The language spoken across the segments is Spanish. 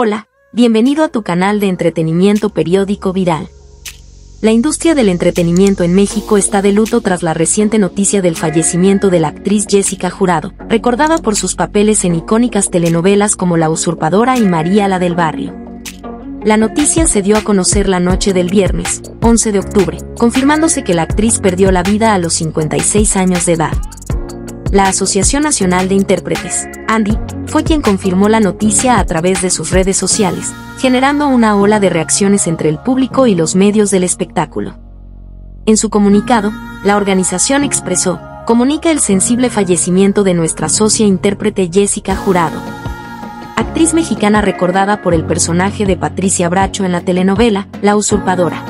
Hola, bienvenido a tu canal de entretenimiento periódico Viral. La industria del entretenimiento en México está de luto tras la reciente noticia del fallecimiento de la actriz Jessica Jurado, recordada por sus papeles en icónicas telenovelas como La Usurpadora y María la del Barrio. La noticia se dio a conocer la noche del viernes, 11 de octubre, confirmándose que la actriz perdió la vida a los 56 años de edad. La Asociación Nacional de Intérpretes, Andy, fue quien confirmó la noticia a través de sus redes sociales, generando una ola de reacciones entre el público y los medios del espectáculo. En su comunicado, la organización expresó, comunica el sensible fallecimiento de nuestra socia intérprete Jessica Jurado, actriz mexicana recordada por el personaje de Patricia Bracho en la telenovela La Usurpadora.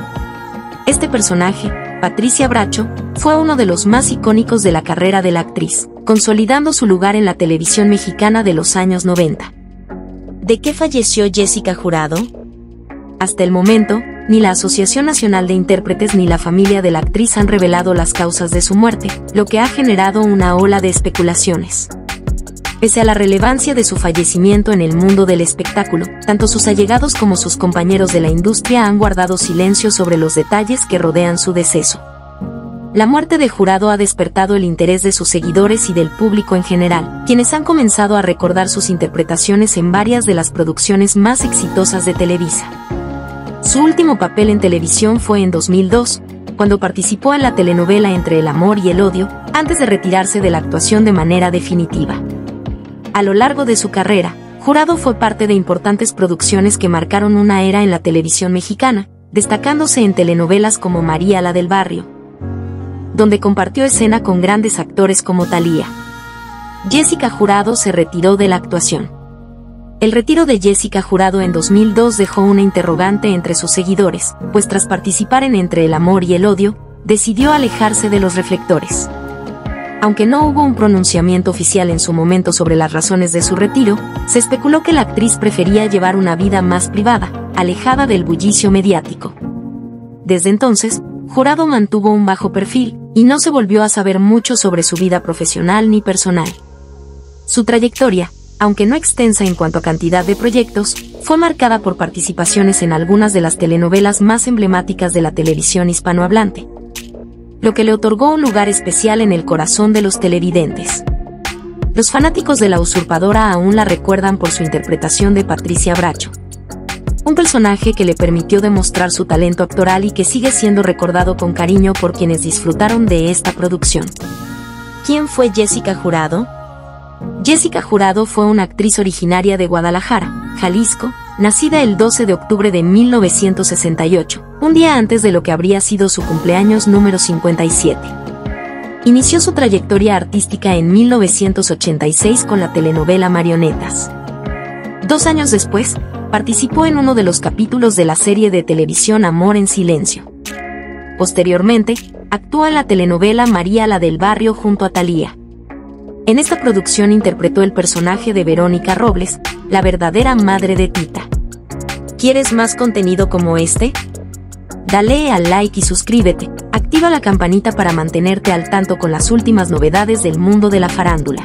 Este personaje, Patricia Bracho, fue uno de los más icónicos de la carrera de la actriz, consolidando su lugar en la televisión mexicana de los años 90. ¿De qué falleció Jessica Jurado? Hasta el momento, ni la Asociación Nacional de Intérpretes ni la familia de la actriz han revelado las causas de su muerte, lo que ha generado una ola de especulaciones. Pese a la relevancia de su fallecimiento en el mundo del espectáculo, tanto sus allegados como sus compañeros de la industria han guardado silencio sobre los detalles que rodean su deceso. La muerte de Jurado ha despertado el interés de sus seguidores y del público en general, quienes han comenzado a recordar sus interpretaciones en varias de las producciones más exitosas de Televisa. Su último papel en televisión fue en 2002, cuando participó en la telenovela Entre el amor y el odio, antes de retirarse de la actuación de manera definitiva. A lo largo de su carrera, Jurado fue parte de importantes producciones que marcaron una era en la televisión mexicana, destacándose en telenovelas como María la del Barrio, donde compartió escena con grandes actores como Thalía. Jessica Jurado se retiró de la actuación. El retiro de Jessica Jurado en 2002 dejó una interrogante entre sus seguidores, pues tras participar en Entre el Amor y el Odio, decidió alejarse de los reflectores. Aunque no hubo un pronunciamiento oficial en su momento sobre las razones de su retiro, se especuló que la actriz prefería llevar una vida más privada, alejada del bullicio mediático. Desde entonces, Jurado mantuvo un bajo perfil, y no se volvió a saber mucho sobre su vida profesional ni personal. Su trayectoria, aunque no extensa en cuanto a cantidad de proyectos, fue marcada por participaciones en algunas de las telenovelas más emblemáticas de la televisión hispanohablante, lo que le otorgó un lugar especial en el corazón de los televidentes. Los fanáticos de la usurpadora aún la recuerdan por su interpretación de Patricia Bracho, un personaje que le permitió demostrar su talento actoral y que sigue siendo recordado con cariño por quienes disfrutaron de esta producción. ¿Quién fue Jessica Jurado? Jessica Jurado fue una actriz originaria de Guadalajara, Jalisco, nacida el 12 de octubre de 1968, un día antes de lo que habría sido su cumpleaños número 57. Inició su trayectoria artística en 1986 con la telenovela Marionetas. Dos años después, participó en uno de los capítulos de la serie de televisión Amor en Silencio. Posteriormente, actuó en la telenovela María la del Barrio junto a Thalía. En esta producción interpretó el personaje de Verónica Robles, la verdadera madre de Tita. ¿Quieres más contenido como este? Dale al like y suscríbete, activa la campanita para mantenerte al tanto con las últimas novedades del mundo de la farándula.